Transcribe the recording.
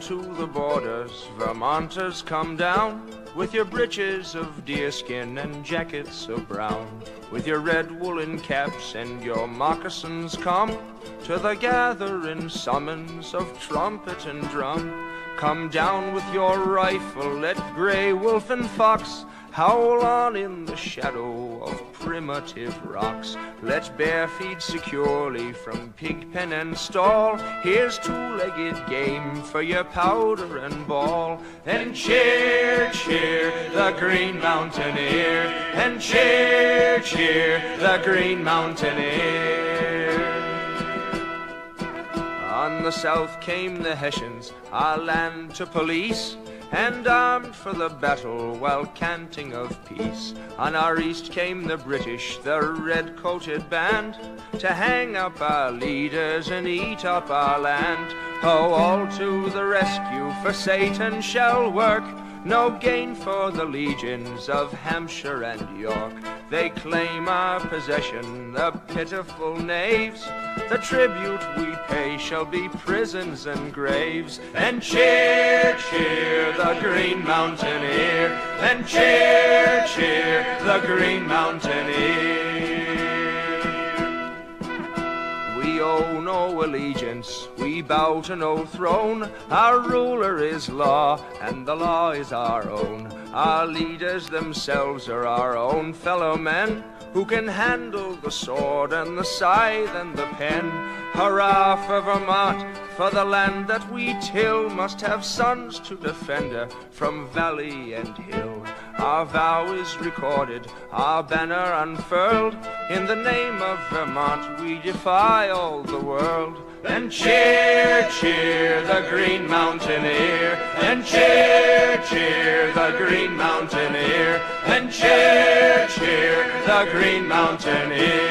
to the borders, Vermonters, come down with your breeches of deerskin and jackets of brown, with your red woolen caps and your moccasins, come to the gathering summons of trumpet and drum. Come down with your rifle, let gray wolf and fox howl on in the shadow of primitive rocks. Let bear feed securely from pig pen and stall. Here's two-legged game for your powder and ball. And cheer, cheer, the Green Mountaineer. And cheer, cheer, the Green Mountaineer. On the south came the Hessians, our land to police and armed for the battle while canting of peace. On our east came the British, the red-coated band, to hang up our leaders and eat up our land. Oh, all to the rescue, for Satan shall work. No gain for the legions of Hampshire and York. They claim our possession, the pitiful knaves. The tribute we pay shall be prisons and graves. And cheer, cheer, the Green Mountaineer. And cheer, cheer, the Green Mountaineer. We owe no allegiance, we bow to no throne. Our ruler is law, and the law is our own. Our leaders themselves are our own fellow men who can handle the sword and the scythe and the pen. Hurrah for Vermont, for the land that we till must have sons to defend her from valley and hill. Our vow is recorded, our banner unfurled. In the name of Vermont, we defy all the world. And cheer, cheer the Green Mountaineer. And cheer, cheer the Green Mountaineer. And cheer, cheer the Green Mountaineer.